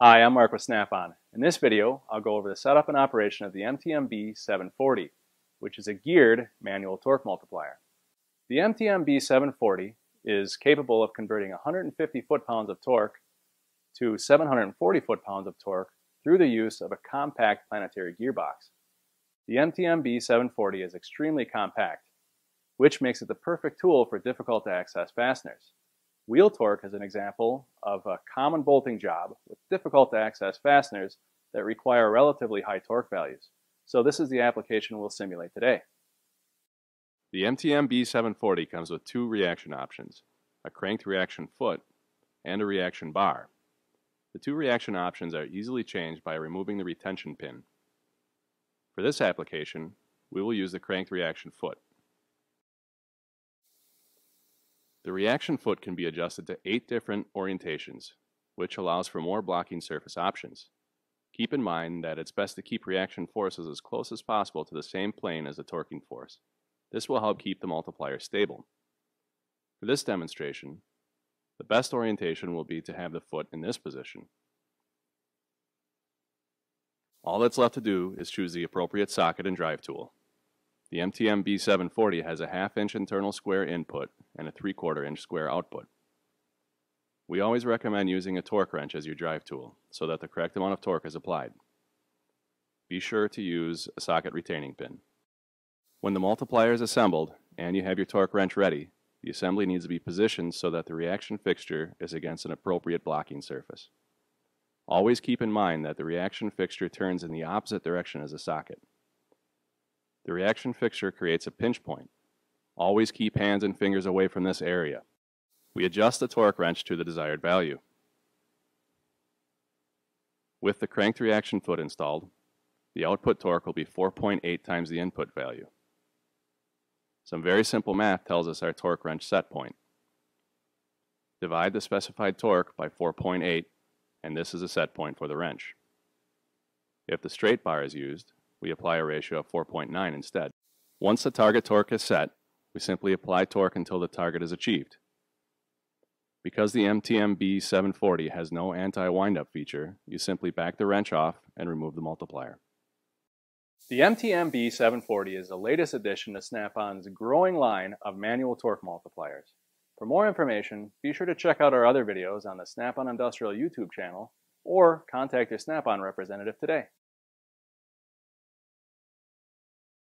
Hi, I'm Mark with Snap-on. In this video, I'll go over the setup and operation of the MTMB 740, which is a geared manual torque multiplier. The MTMB 740 is capable of converting 150 foot-pounds of torque to 740 foot-pounds of torque through the use of a compact planetary gearbox. The MTMB 740 is extremely compact, which makes it the perfect tool for difficult to access fasteners. Wheel torque is an example of a common bolting job with difficult to access fasteners that require relatively high torque values. So this is the application we'll simulate today. The MTMB 740 comes with two reaction options, a cranked reaction foot and a reaction bar. The two reaction options are easily changed by removing the retention pin. For this application, we will use the cranked reaction foot. The reaction foot can be adjusted to eight different orientations, which allows for more blocking surface options. Keep in mind that it's best to keep reaction forces as close as possible to the same plane as the torquing force. This will help keep the multiplier stable. For this demonstration, the best orientation will be to have the foot in this position. All that's left to do is choose the appropriate socket and drive tool. The MTMB 740 has a half inch internal square input and a 3 quarter inch square output. We always recommend using a torque wrench as your drive tool so that the correct amount of torque is applied. Be sure to use a socket retaining pin. When the multiplier is assembled and you have your torque wrench ready, the assembly needs to be positioned so that the reaction fixture is against an appropriate blocking surface. Always keep in mind that the reaction fixture turns in the opposite direction as a socket. The reaction fixture creates a pinch point. Always keep hands and fingers away from this area. We adjust the torque wrench to the desired value. With the cranked reaction foot installed, the output torque will be 4.8 times the input value. Some very simple math tells us our torque wrench set point. Divide the specified torque by 4.8 and this is a set point for the wrench. If the straight bar is used, we apply a ratio of 4.9 instead. Once the target torque is set, we simply apply torque until the target is achieved. Because the MTMB 740 has no anti-windup feature, you simply back the wrench off and remove the multiplier. The MTMB 740 is the latest addition to Snap-on's growing line of manual torque multipliers. For more information, be sure to check out our other videos on the Snap-on Industrial YouTube channel or contact your Snap-on representative today.